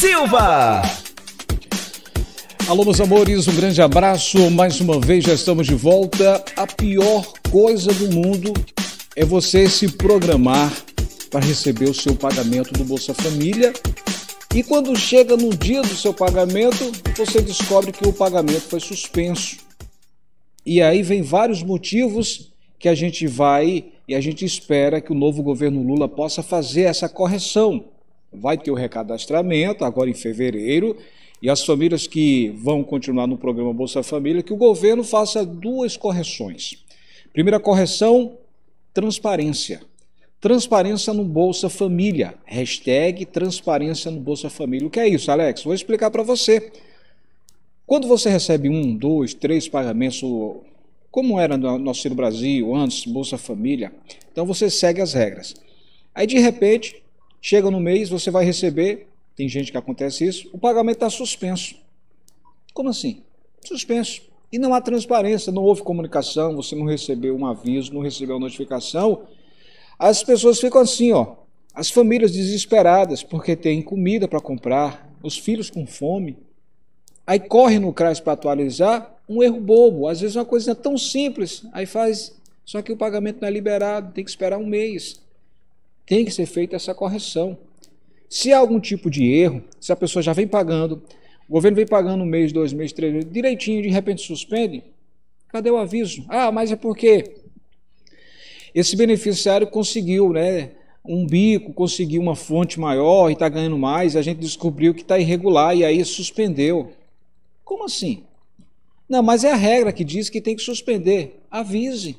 Silva. Alô, meus amores, um grande abraço. Mais uma vez já estamos de volta. A pior coisa do mundo é você se programar para receber o seu pagamento do Bolsa Família. E quando chega no dia do seu pagamento, você descobre que o pagamento foi suspenso. E aí vem vários motivos que a gente vai e a gente espera que o novo governo Lula possa fazer essa correção. Vai ter o recadastramento agora em fevereiro e as famílias que vão continuar no programa Bolsa Família, que o governo faça duas correções. Primeira correção, transparência. Transparência no Bolsa Família. Hashtag transparência no Bolsa Família. O que é isso, Alex? Vou explicar para você. Quando você recebe um, dois, três pagamentos, como era no nosso Brasil, antes, Bolsa Família, então você segue as regras. Aí, de repente, chega no mês, você vai receber tem gente que acontece isso, o pagamento está suspenso. Como assim? Suspenso. E não há transparência, não houve comunicação, você não recebeu um aviso, não recebeu uma notificação. As pessoas ficam assim, ó, as famílias desesperadas porque têm comida para comprar, os filhos com fome. Aí corre no CRAS para atualizar, um erro bobo, às vezes uma coisa tão simples, aí faz, só que o pagamento não é liberado, tem que esperar um mês. Tem que ser feita essa correção. Se há algum tipo de erro, se a pessoa já vem pagando, o governo vem pagando um mês, dois meses, três meses, direitinho, de repente suspende, cadê o aviso? Ah, mas é porque esse beneficiário conseguiu, né? Um bico, conseguiu uma fonte maior e está ganhando mais, a gente descobriu que está irregular e aí suspendeu. Como assim? Não, mas é a regra que diz que tem que suspender. Avise.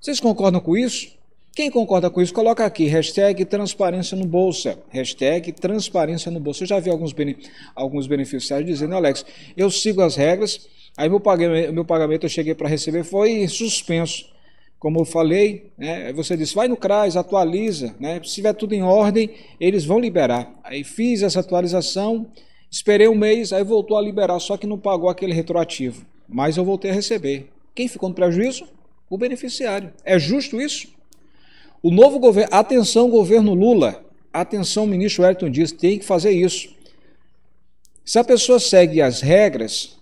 Vocês concordam com isso? Quem concorda com isso, coloca aqui, hashtag transparência no bolsa, hashtag transparência no bolsa. Eu já vi alguns, bene, alguns beneficiários dizendo, Alex, eu sigo as regras, aí meu pagamento, meu pagamento eu cheguei para receber foi suspenso. Como eu falei, né, você disse, vai no CRAS, atualiza, né, se tiver tudo em ordem, eles vão liberar. Aí fiz essa atualização, esperei um mês, aí voltou a liberar, só que não pagou aquele retroativo. Mas eu voltei a receber. Quem ficou no prejuízo? O beneficiário. É justo isso? O novo governo, atenção governo Lula, atenção ministro Elton Dias, tem que fazer isso. Se a pessoa segue as regras,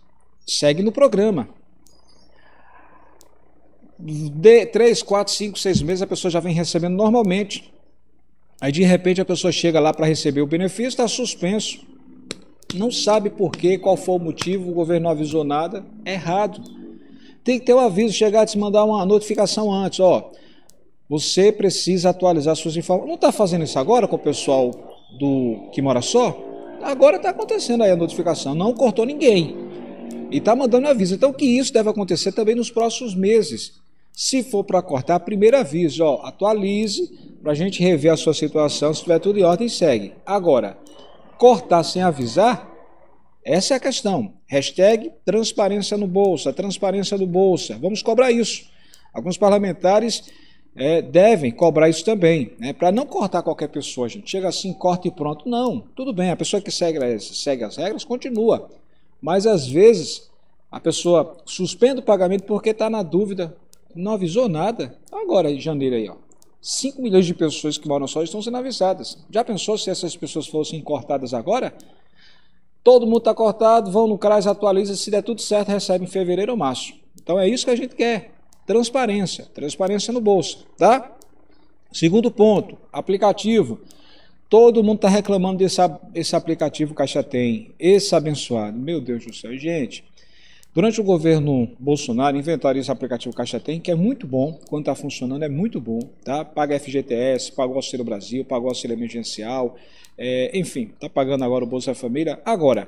segue no programa. De três, quatro, cinco, seis meses a pessoa já vem recebendo normalmente. Aí de repente a pessoa chega lá para receber o benefício, está suspenso. Não sabe por quê, qual foi o motivo, o governo não avisou nada. É errado. Tem que ter um aviso, chegar e te mandar uma notificação antes, ó. Você precisa atualizar suas informações. Não está fazendo isso agora com o pessoal do que mora só? Agora está acontecendo aí a notificação. Não cortou ninguém. E está mandando aviso. Então, que isso deve acontecer também nos próximos meses. Se for para cortar, primeiro aviso, ó, atualize para a gente rever a sua situação. Se tiver tudo em ordem, segue. Agora, cortar sem avisar, essa é a questão. Hashtag transparência no Bolsa, transparência do Bolsa. Vamos cobrar isso. Alguns parlamentares é, devem cobrar isso também, né? para não cortar qualquer pessoa, gente. Chega assim, corta e pronto. Não, tudo bem, a pessoa que segue, segue as regras continua. Mas às vezes a pessoa suspende o pagamento porque está na dúvida, não avisou nada. Agora, em janeiro aí, ó, 5 milhões de pessoas que moram só estão sendo avisadas. Já pensou se essas pessoas fossem cortadas agora? Todo mundo está cortado, vão no CRAS, atualiza, se der tudo certo, recebe em fevereiro ou março. Então é isso que a gente quer. Transparência, transparência no bolso, tá? Segundo ponto, aplicativo. Todo mundo está reclamando desse esse aplicativo Caixa Tem, esse abençoado. Meu Deus do céu, gente. Durante o governo Bolsonaro inventaram esse aplicativo Caixa Tem, que é muito bom, quando está funcionando é muito bom, tá? Paga FGTS, paga o Auxílio Brasil, paga o Auxílio Emergencial, é, enfim, está pagando agora o Bolsa Família. Agora,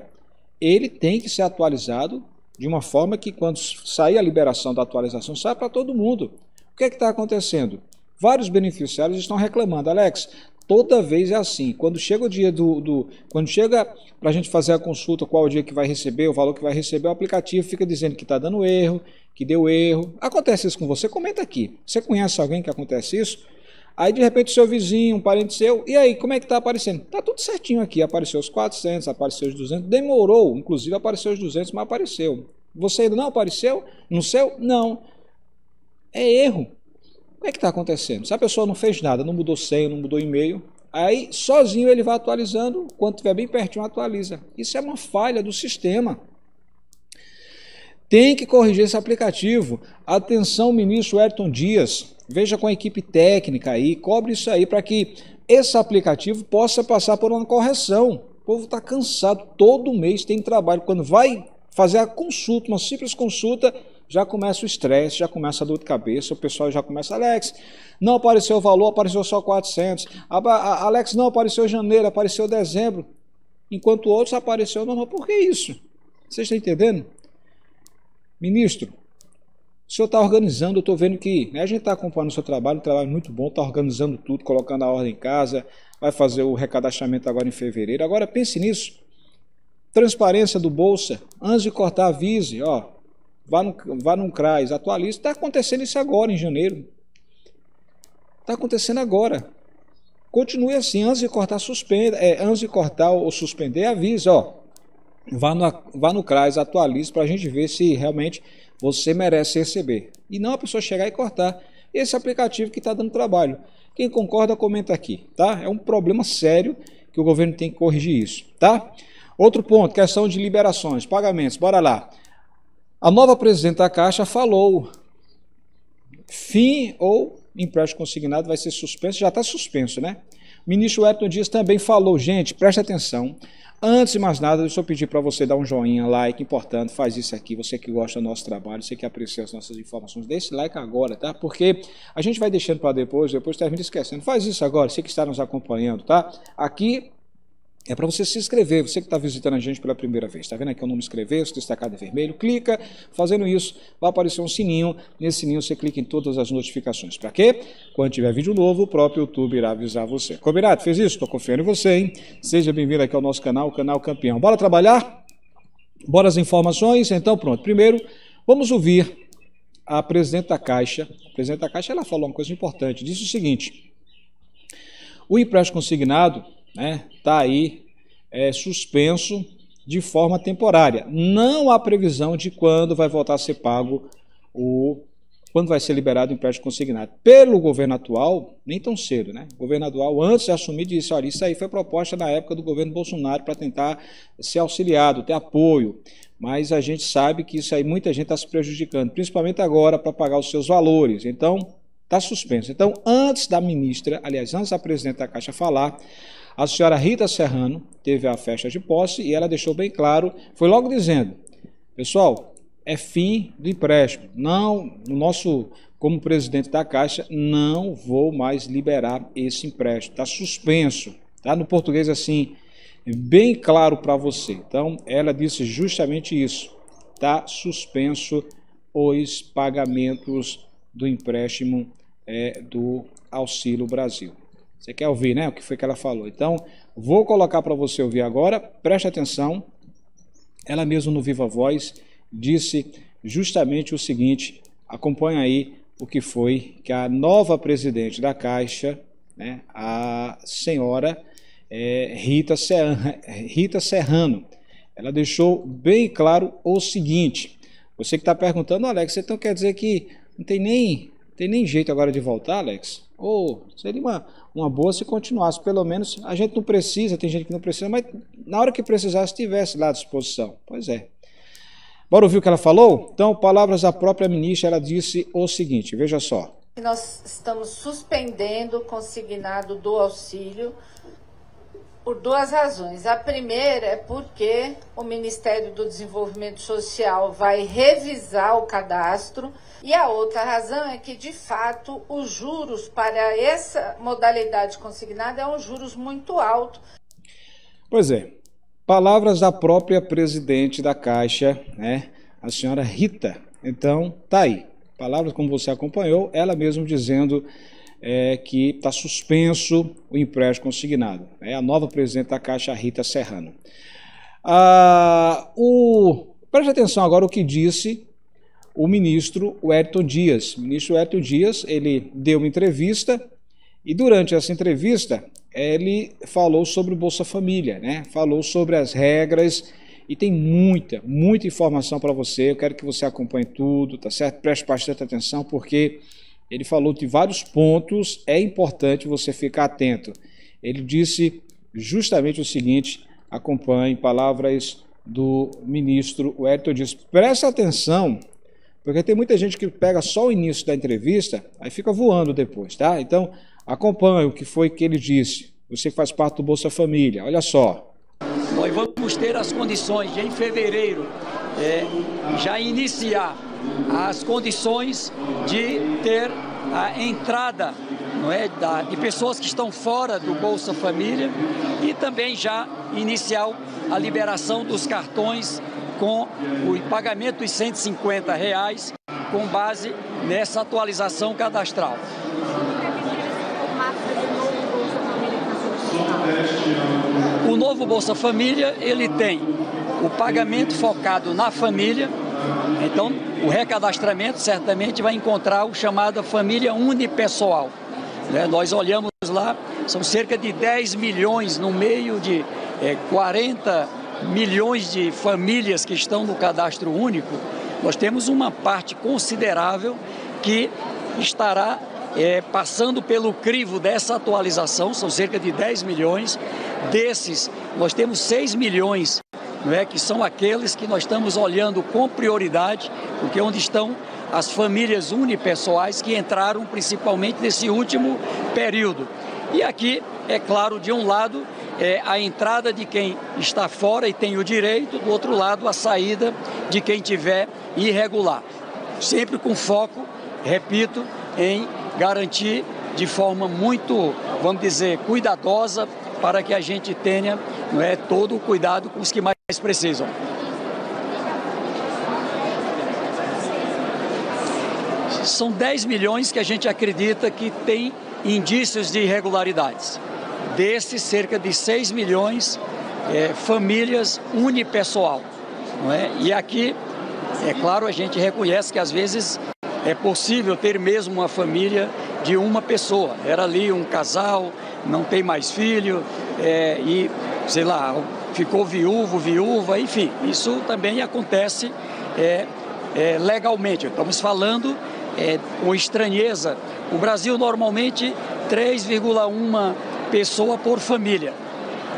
ele tem que ser atualizado de uma forma que quando sair a liberação da atualização, sai para todo mundo. O que é que está acontecendo? Vários beneficiários estão reclamando, Alex, toda vez é assim. Quando chega o dia do. do quando chega para a gente fazer a consulta, qual o dia que vai receber, o valor que vai receber, o aplicativo fica dizendo que está dando erro, que deu erro. Acontece isso com você? Comenta aqui. Você conhece alguém que acontece isso? Aí de repente o seu vizinho, um parente seu, e aí, como é que está aparecendo? Está tudo certinho aqui, apareceu os 400, apareceu os 200, demorou, inclusive apareceu os 200, mas apareceu. Você ainda não apareceu no céu? Não. É erro. O que é que está acontecendo? Se a pessoa não fez nada, não mudou senha, não mudou e-mail, Aí, sozinho, ele vai atualizando, quando estiver bem pertinho, atualiza. Isso é uma falha do sistema. Tem que corrigir esse aplicativo. Atenção, ministro Ayrton Dias, veja com a equipe técnica aí, cobre isso aí para que esse aplicativo possa passar por uma correção. O povo está cansado, todo mês tem trabalho. Quando vai fazer a consulta, uma simples consulta, já começa o estresse, já começa a dor de cabeça, o pessoal já começa, Alex, não apareceu o valor, apareceu só 400. Alex, não apareceu janeiro, apareceu dezembro. Enquanto outros apareceu normal. Por que isso? Vocês estão entendendo? Ministro, o senhor está organizando, eu estou vendo que né, a gente está acompanhando o seu trabalho, um trabalho muito bom, está organizando tudo, colocando a ordem em casa, vai fazer o recadastramento agora em fevereiro. Agora pense nisso. Transparência do Bolsa, antes de cortar, avise, ó, vá no, vá num CRAS, atualize. Está acontecendo isso agora, em janeiro. Está acontecendo agora. Continue assim, antes de cortar, suspenda, é, antes de cortar ou suspender, avise, ó, vá no, vá no CRAS, atualize para a gente ver se realmente você merece receber. E não a pessoa chegar e cortar esse aplicativo que está dando trabalho. Quem concorda, comenta aqui, tá? É um problema sério que o governo tem que corrigir isso, tá? Outro ponto, questão de liberações, pagamentos, bora lá. A nova presidente da Caixa falou fim ou empréstimo consignado vai ser suspenso, já está suspenso, né? O ministro Edson Dias também falou, gente, preste atenção, Antes de mais nada, deixa eu pedir para você dar um joinha, like, importante, faz isso aqui, você que gosta do nosso trabalho, você que aprecia as nossas informações, dê esse like agora, tá? Porque a gente vai deixando para depois, depois termina esquecendo. Faz isso agora, você que está nos acompanhando, tá? Aqui é para você se inscrever, você que está visitando a gente pela primeira vez. Está vendo aqui o nome inscrever-se, destacado em vermelho? Clica, fazendo isso, vai aparecer um sininho. Nesse sininho você clica em todas as notificações. Para quê? Quando tiver vídeo novo, o próprio YouTube irá avisar você. Combinado? Fez isso? Estou confiando em você, hein? Seja bem-vindo aqui ao nosso canal, o canal Campeão. Bora trabalhar? Bora as informações? Então pronto. Primeiro, vamos ouvir a presidente da Caixa. A presidente da Caixa ela falou uma coisa importante. Disse o seguinte: o empréstimo consignado né, está aí é, suspenso de forma temporária. Não há previsão de quando vai voltar a ser pago o quando vai ser liberado o empréstimo consignado. Pelo governo atual, nem tão cedo, né? O governo atual, antes de assumir, disse: olha, isso aí foi proposta na época do governo Bolsonaro para tentar ser auxiliado, ter apoio. Mas a gente sabe que isso aí muita gente está se prejudicando, principalmente agora para pagar os seus valores. Então, está suspenso. Então, antes da ministra, aliás, antes da presidente da Caixa falar, a senhora Rita Serrano teve a festa de posse e ela deixou bem claro, foi logo dizendo, pessoal, é fim do empréstimo. Não, no nosso, como presidente da Caixa, não vou mais liberar esse empréstimo. Está suspenso. Tá no português assim, bem claro para você. Então, ela disse justamente isso. Está suspenso os pagamentos do empréstimo é, do Auxílio Brasil. Você quer ouvir, né? O que foi que ela falou? Então, vou colocar para você ouvir agora. Preste atenção. Ela mesma no Viva Voz disse justamente o seguinte: acompanha aí o que foi que a nova presidente da Caixa, né, a senhora é, Rita, Serrano, Rita Serrano, ela deixou bem claro o seguinte. Você que está perguntando, Alex, então quer dizer que não tem nem, tem nem jeito agora de voltar, Alex? Ou seria uma, uma boa se continuasse. Pelo menos a gente não precisa, tem gente que não precisa, mas na hora que precisasse, estivesse lá à disposição. Pois é. Bora ouvir o que ela falou? Então, palavras da própria ministra, ela disse o seguinte: veja só. Nós estamos suspendendo o consignado do auxílio por duas razões. A primeira é porque o Ministério do Desenvolvimento Social vai revisar o cadastro. E a outra razão é que, de fato, os juros para essa modalidade consignada é um juros muito alto. Pois é. Palavras da própria presidente da Caixa, né, a senhora Rita. Então, tá aí. Palavras como você acompanhou, ela mesma dizendo é, que está suspenso o empréstimo consignado. É a nova presidente da Caixa, Rita Serrano. Ah, o, preste atenção agora o que disse o ministro Wellington Dias. O ministro Wellington Dias ele deu uma entrevista e durante essa entrevista ele falou sobre o Bolsa Família, né? falou sobre as regras e tem muita, muita informação para você. Eu quero que você acompanhe tudo, tá certo? Preste bastante atenção porque ele falou de vários pontos, é importante você ficar atento. ele disse justamente o seguinte: acompanhe palavras do ministro Wellington Dias. Preste atenção, porque tem muita gente que pega só o início da entrevista, aí fica voando depois, tá? Então, acompanhe o que foi que ele disse. Você faz parte do Bolsa Família, olha só. Nós vamos ter as condições de, em fevereiro, é, já iniciar as condições de ter a entrada não é, da, de pessoas que estão fora do Bolsa Família e também já iniciar a liberação dos cartões com o pagamento dos 150 reais com base nessa atualização cadastral. O novo Bolsa Família, ele tem o pagamento focado na família, então o recadastramento certamente vai encontrar o chamado família unipessoal. Né? Nós olhamos lá, são cerca de 10 milhões no meio de é, 40 milhões de famílias que estão no cadastro único. Nós temos uma parte considerável que estará é, passando pelo crivo dessa atualização, são cerca de 10 milhões. Desses, nós temos 6 milhões não é, que são aqueles que nós estamos olhando com prioridade, porque é onde estão as famílias unipessoais que entraram principalmente nesse último período. E aqui, é claro, de um lado, é a entrada de quem está fora e tem o direito, do outro lado, a saída de quem tiver irregular. Sempre com foco, repito, em garantir de forma muito, vamos dizer, cuidadosa para que a gente tenha não é, todo o cuidado com os que mais precisam. São 10 milhões que a gente acredita que tem indícios de irregularidades. Desses, cerca de 6 milhões é, famílias unipessoal. Não é? E aqui, é claro, a gente reconhece que às vezes é possível ter mesmo uma família de uma pessoa. Era ali um casal, não tem mais filho, é, e, sei lá, ficou viúvo, viúva, enfim, isso também acontece é, é, legalmente. Estamos falando é, com estranheza. O Brasil normalmente 3,1 pessoa por família.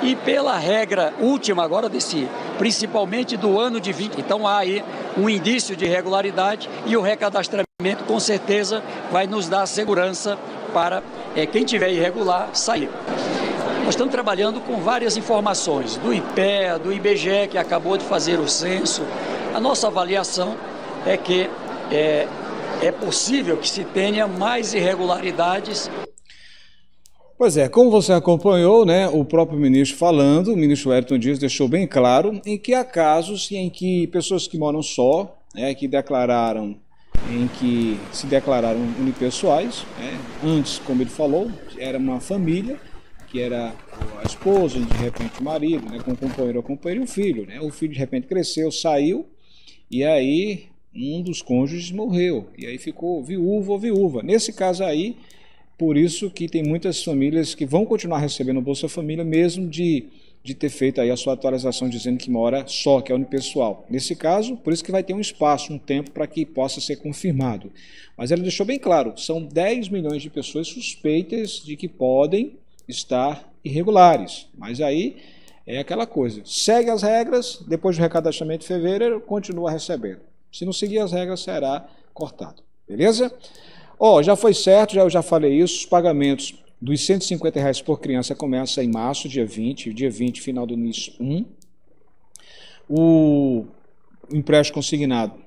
E pela regra última agora desse, principalmente do ano de 20, então há aí um indício de irregularidade e o recadastramento com certeza vai nos dar segurança para é, quem tiver irregular sair. Nós estamos trabalhando com várias informações do IPE, do IBGE, que acabou de fazer o censo. A nossa avaliação é que é, é possível que se tenha mais irregularidades. Pois é, como você acompanhou, né, o próprio ministro falando, o ministro Wellington Dias deixou bem claro em que há casos em que pessoas que moram só, né, que declararam, em que se declararam unipessoais, né, antes, como ele falou, era uma família, que era a esposa, de repente o marido, né, com o companheiro ou companheiro e o filho. Né? O filho de repente cresceu, saiu, e aí um dos cônjuges morreu e aí ficou viúvo ou viúva. Nesse caso aí, por isso que tem muitas famílias que vão continuar recebendo Bolsa Família mesmo de, de ter feito aí a sua atualização dizendo que mora só, que é unipessoal. Nesse caso, por isso que vai ter um espaço, um tempo para que possa ser confirmado. Mas ela deixou bem claro, são 10 milhões de pessoas suspeitas de que podem estar irregulares. Mas aí é aquela coisa, segue as regras, depois do recadastramento de fevereiro, continua recebendo. Se não seguir as regras, será cortado. Beleza? Ó, oh, já foi certo, já, eu já falei isso, os pagamentos dos 150 reais por criança começa em março, dia 20, dia 20, final do mês 1. O empréstimo consignado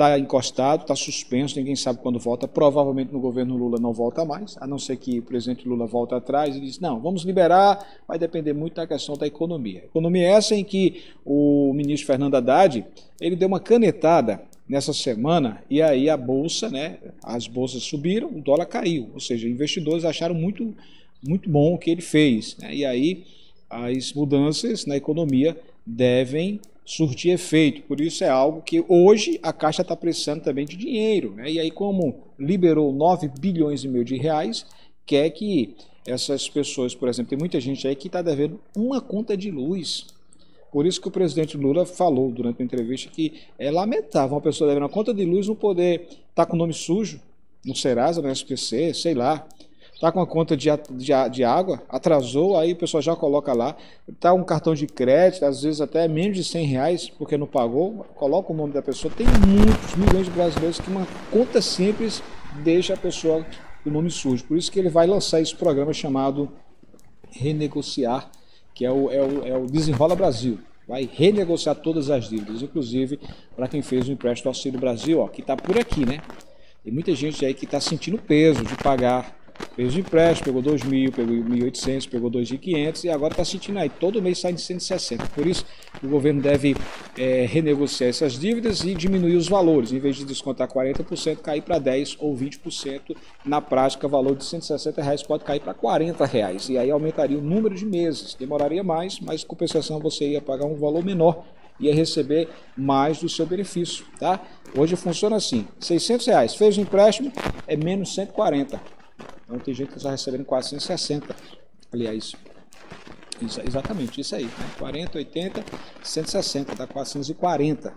está encostado, está suspenso, ninguém sabe quando volta. Provavelmente no governo Lula não volta mais, a não ser que o presidente Lula volte atrás e diz: não, vamos liberar, vai depender muito da questão da economia. Economia é essa em que o ministro Fernando Haddad ele deu uma canetada nessa semana e aí a bolsa, né, as bolsas subiram, o dólar caiu, ou seja, investidores acharam muito, muito bom o que ele fez. Né, e aí as mudanças na economia devem surtir efeito. Por isso é algo que hoje a Caixa está precisando também de dinheiro. Né? E aí, como liberou 9 bilhões e meio de reais, quer que essas pessoas, por exemplo, tem muita gente aí que está devendo uma conta de luz. Por isso que o presidente Lula falou durante a entrevista que é lamentável uma pessoa devendo uma conta de luz não poder estar tá com o nome sujo no Serasa, no SPC, sei lá. Tá com a conta de, de, de, água, atrasou, aí o pessoal já coloca lá. Tá um cartão de crédito, às vezes até menos de 100 reais, porque não pagou, coloca o nome da pessoa. Tem muitos milhões de brasileiros que uma conta simples deixa a pessoa o nome sujo. Por isso que ele vai lançar esse programa chamado Renegociar, que é o, é o, é o Desenrola Brasil. Vai renegociar todas as dívidas, inclusive para quem fez o empréstimo Auxílio Brasil, ó, que está por aqui, né? Tem muita gente aí que está sentindo peso de pagar Fez de empréstimo, pegou 2 mil, pegou 1.800, pegou 2.500 e agora está sentindo aí, todo mês sai de 160. Por isso, o governo deve é, renegociar essas dívidas e diminuir os valores. Em vez de descontar 40%, cair para 10% ou 20%. Na prática, o valor de 160 reais pode cair para 40 reais. E aí aumentaria o número de meses. Demoraria mais, mas compensação você ia pagar um valor menor ia receber mais do seu benefício, tá? Hoje funciona assim, 600 reais, fez o empréstimo, é menos 140. Então tem gente que está recebendo 460. Aliás, isso, exatamente isso aí. Né? 40, 80, 160, dá 440.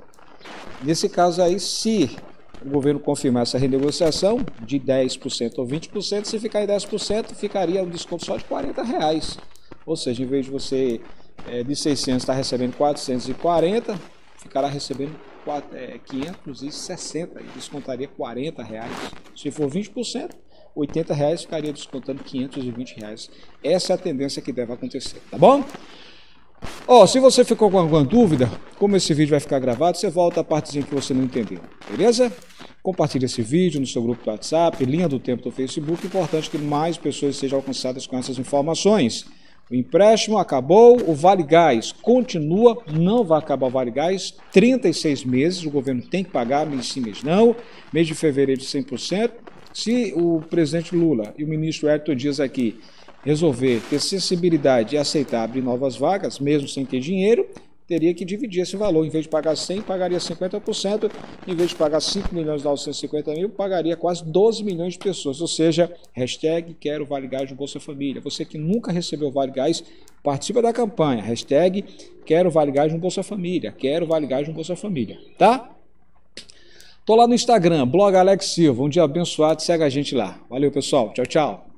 Nesse caso aí, se o governo confirmar essa renegociação de 10% ou 20%, se ficar em 10%, ficaria um desconto só de 40 reais. Ou seja, em vez de você é, de 600 estar recebendo 440, ficará recebendo 4, é, 560 e descontaria 40 reais. Se for 20%, 80 reais ficaria descontando 520 reais. Essa é a tendência que deve acontecer, tá bom? Ó, se você ficou com alguma dúvida, como esse vídeo vai ficar gravado, você volta a partezinha que você não entendeu, beleza? Compartilhe esse vídeo no seu grupo do WhatsApp, linha do tempo do Facebook. Importante que mais pessoas sejam alcançadas com essas informações. O empréstimo acabou, o Vale Gás continua, não vai acabar o Vale Gás, 36 meses, o governo tem que pagar, mês sim, mês não, mês de fevereiro 100%, se o presidente Lula e o ministro Hélio Dias aqui resolver ter sensibilidade e aceitar abrir novas vagas, mesmo sem ter dinheiro, teria que dividir esse valor. Em vez de pagar 100, pagaria 50%. Em vez de pagar 5 milhões de 950 mil, pagaria quase 12 milhões de pessoas. Ou seja, hashtag quero Vale Gás no Bolsa Família. Você que nunca recebeu Vale Gás, participa da campanha. Hashtag quero Vale Gás no Bolsa Família. Quero Vale Gás no Bolsa Família. Tá? Tô lá no Instagram, blog Alex Silva. Um dia abençoado, segue a gente lá. Valeu, pessoal. Tchau, tchau.